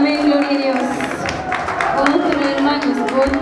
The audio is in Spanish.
Amén, gloria a Dios. Vamos a tener hermanos.